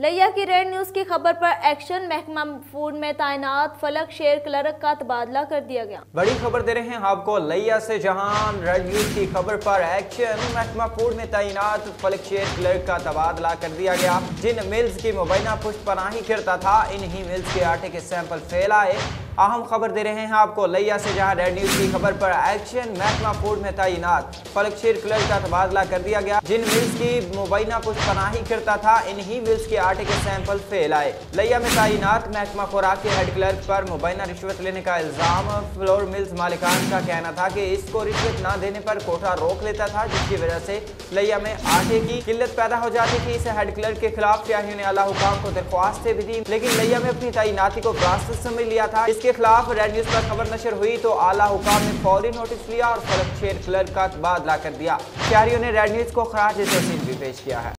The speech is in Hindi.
लिया की रेड न्यूज़ की खबर पर एक्शन महकमा फ़ूड में तैनात, फलक, शेर, क्लर्क का तबादला कर दिया गया। बड़ी खबर दे रहे हैं आपको लिया से, जहाँ रेड न्यूज़ की खबर पर एक्शन महकमा फ़ूड में तैनात, फलक, शेर, क्लर्क का तबादला कर दिया गया। जिन मिल्स की मुबैना पुष्प पनाही करता था, इन्हीं मिल्स के आटे के सैंपल फेल आए। अहम खबर दे रहे हैं आपको लिया से, जहाँ रेड न्यूज़ की खबर पर एक्शन महकमा फ़ूड में तैनात, फलक, शेर, क्लर्क का तबादला कर दिया गया। जिन मिल्स की मुबैना पुष्प पनाही करता था, इन्हीं मिल्स के आटे के सैंपल फेल आए। लिया में तैनात महकमा खुराक के हेड क्लर्क पर मुबैना रिश्वत लेने का इल्ज़ाम। फ्लोर मिल्स मालिकान का कहना था कि इसको रिश्वत न देने पर कोठा रोक लेता था, जिसकी वजह से लिया में आटे की किल्लत पैदा हो जाती थी। इस हेड क्लर्क के खिलाफ सियाहियों ने अला हुकाम को दरख्वास्तें भी दी, लेकिन लिया में अपनी तैनाती को विरासत समझ लिया था। इसके खिलाफ रेड न्यूज़ पर खबर नशर हुई तो आला हुकाम ने फौरी नोटिस लिया और फलक शेर क्लर्क का तबादला कर दिया। शहरियों ने रेड न्यूज़ को खराज तहसील भी पेश किया है।